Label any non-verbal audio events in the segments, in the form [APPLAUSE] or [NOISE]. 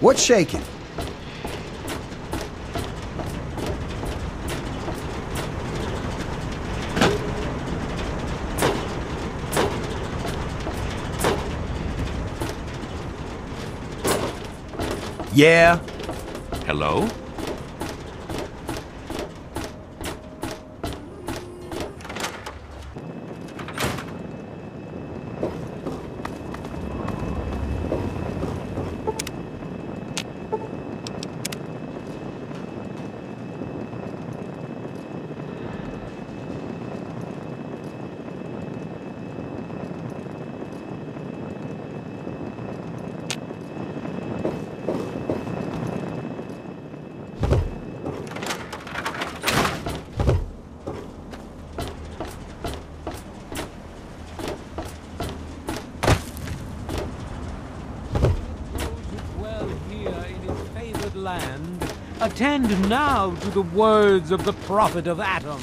What's shaking? Yeah? Hello? Attend now to the words of the prophet of Atom.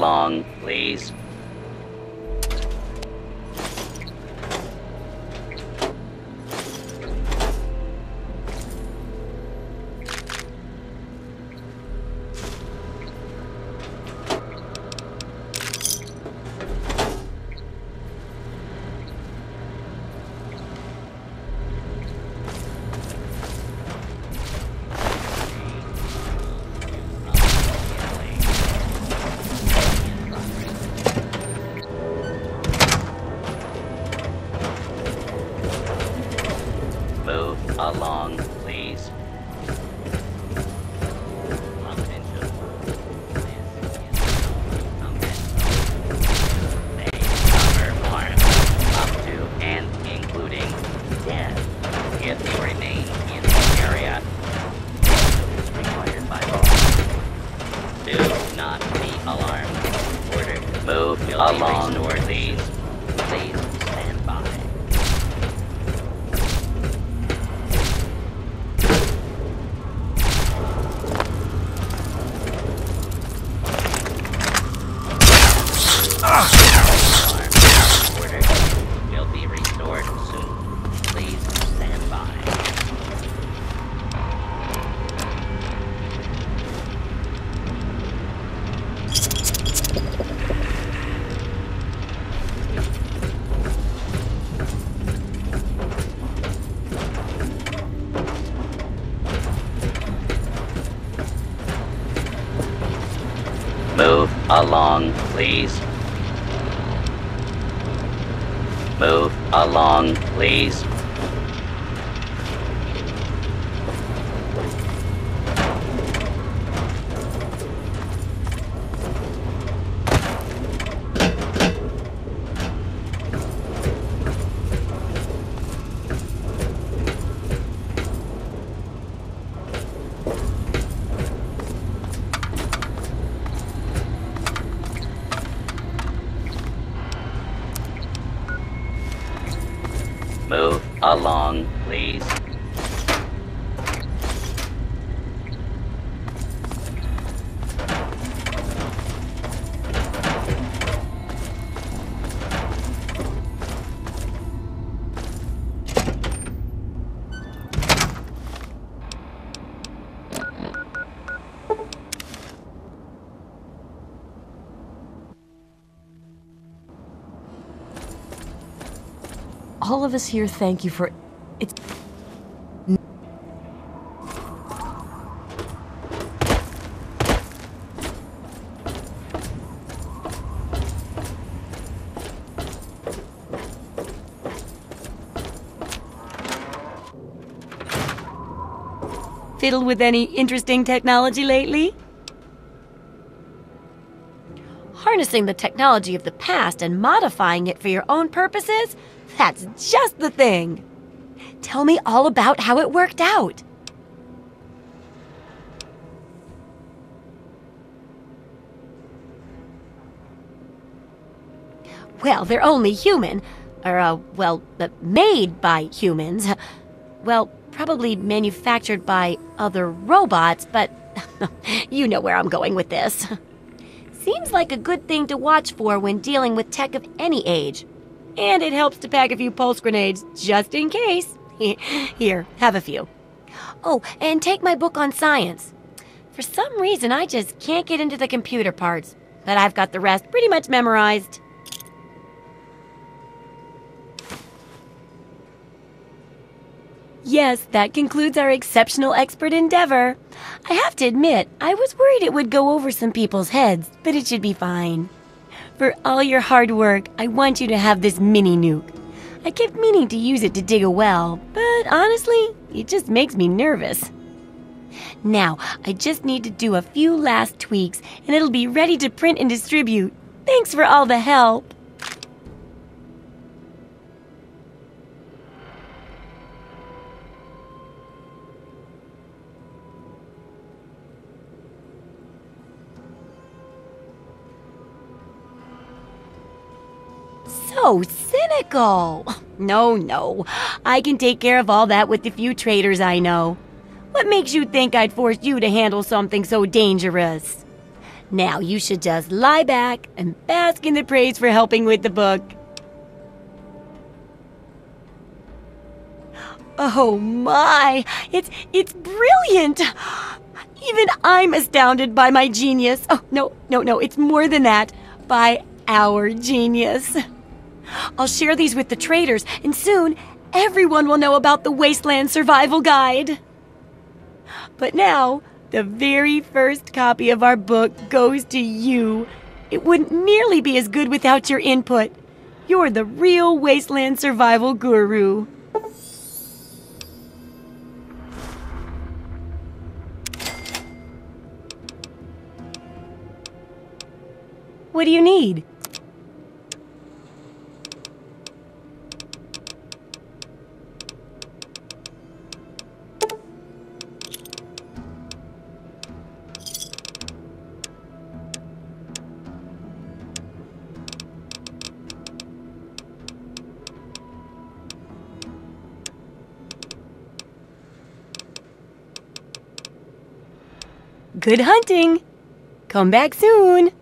Along, Along. restored these. Along, please. Move along, please. Move along, please. Of us here thank you for. It's. Fiddled with any interesting technology lately? Harnessing the technology of the past and modifying it for your own purposes? That's just the thing. Tell me all about how it worked out. Well, they're only human. Or, uh, well, uh, made by humans. Well, probably manufactured by other robots, but [LAUGHS] you know where I'm going with this. Seems like a good thing to watch for when dealing with tech of any age. And it helps to pack a few pulse grenades just in case. [LAUGHS] Here, have a few. Oh, and take my book on science. For some reason, I just can't get into the computer parts, but I've got the rest pretty much memorized. Yes, that concludes our exceptional expert endeavor. I have to admit, I was worried it would go over some people's heads, but it should be fine. For all your hard work, I want you to have this mini nuke. I kept meaning to use it to dig a well, but honestly, it just makes me nervous. Now, I just need to do a few last tweaks and it'll be ready to print and distribute. Thanks for all the help. So cynical. No, no. I can take care of all that with the few traders I know. What makes you think I'd force you to handle something so dangerous? Now you should just lie back and bask in the praise for helping with the book. Oh my! It's it's brilliant! Even I'm astounded by my genius. Oh, no, no, no, it's more than that. By our genius. I'll share these with the traders, and soon everyone will know about the Wasteland Survival Guide. But now, the very first copy of our book goes to you. It wouldn't nearly be as good without your input. You're the real Wasteland Survival Guru. What do you need? Good hunting! Come back soon!